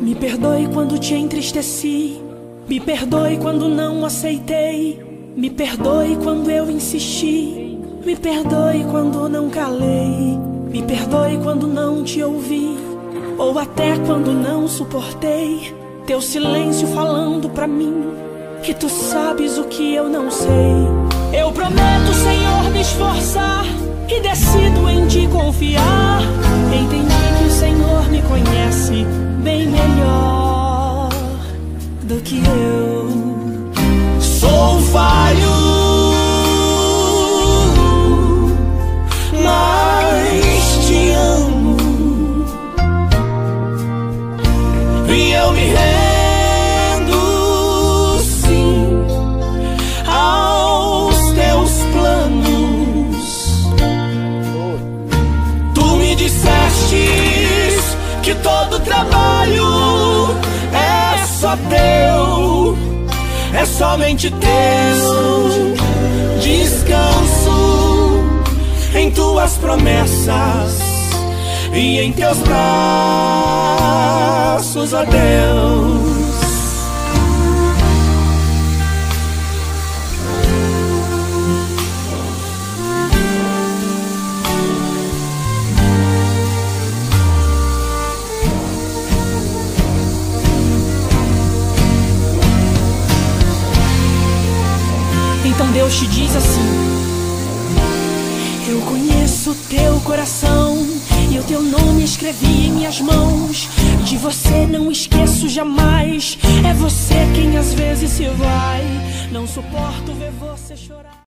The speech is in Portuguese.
Me perdoe quando te entristeci. Me perdoe quando não aceitei. Me perdoe quando eu insisti. Me perdoe quando não calei. Me perdoe quando não te ouvi. Ou até quando não suportei. Teu silêncio falando pra mim. Que tu sabes o que eu não sei. Eu prometo, Senhor, me esforçar. E decido em te confiar. Entendi que o Senhor me conhece bem melhor do que eu. Todo trabalho é só teu, é somente teu. Descanso em tuas promessas e em teus braços, ó Deus. Então Deus te diz assim: Eu conheço teu coração e o teu nome escrevi em minhas mãos. De você não esqueço jamais. É você quem às vezes se vai. Não suporto ver você chorar.